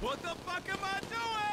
What the fuck am I doing?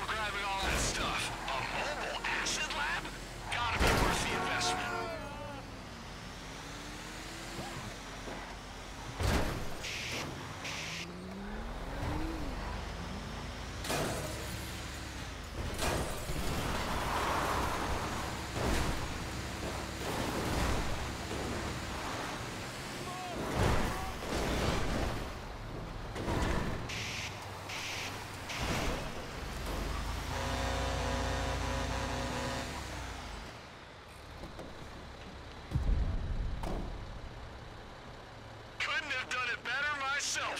For grabbing all that stuff.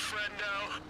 Friendo.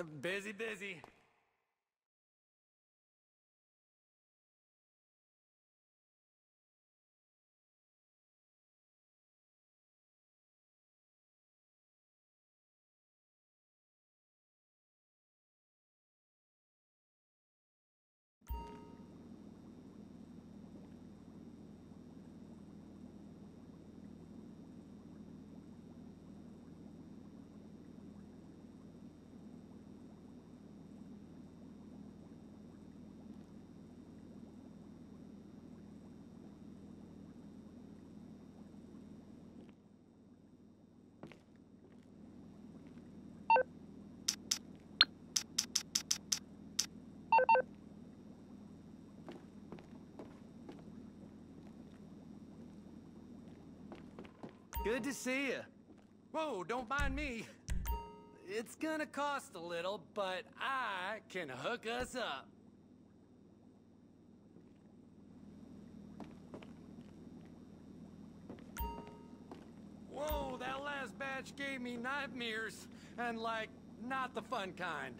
Busy, busy. Good to see you. Whoa, don't mind me. It's gonna cost a little, but I can hook us up. Whoa, that last batch gave me nightmares, and like, not the fun kind.